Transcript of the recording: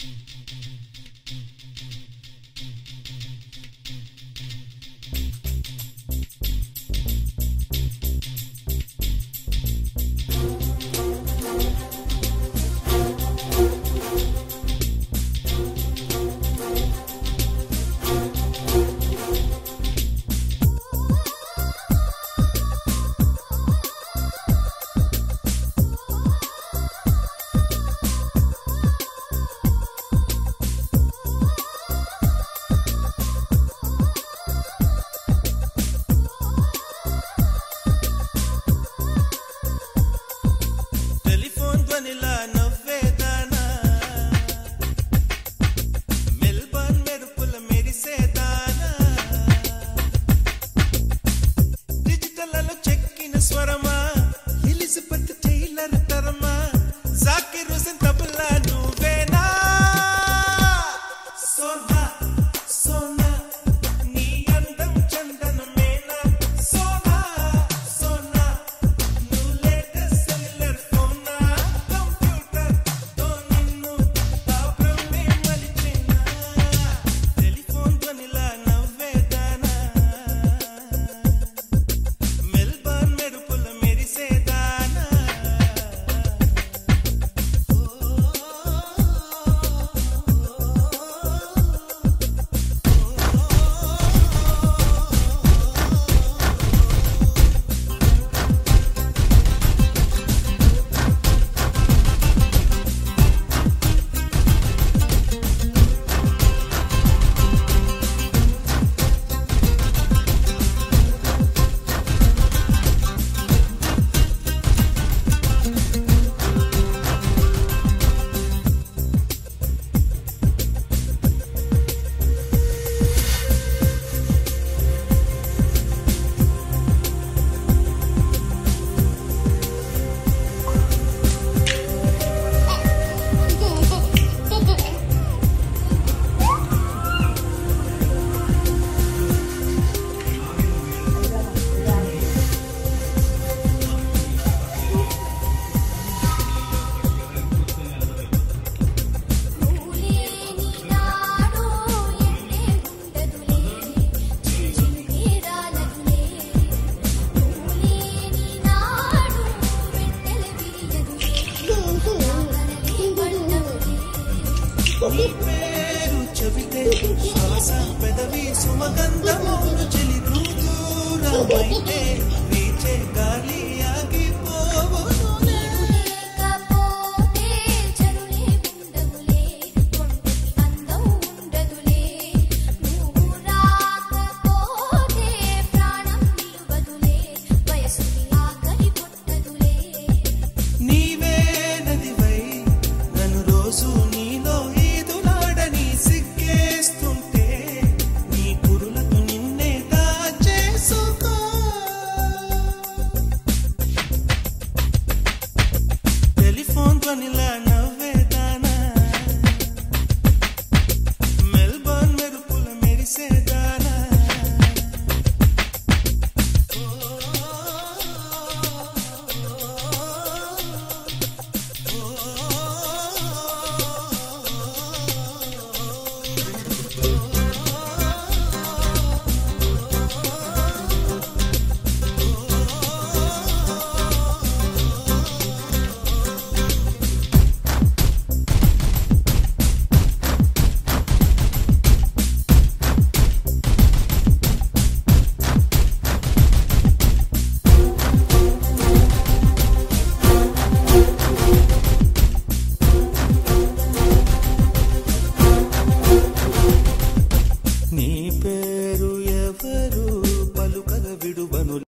Mm-hmm. పేరు చెబితే శ్వాస పెదవి సుమగంధము చెలి దూరమైతే ganilan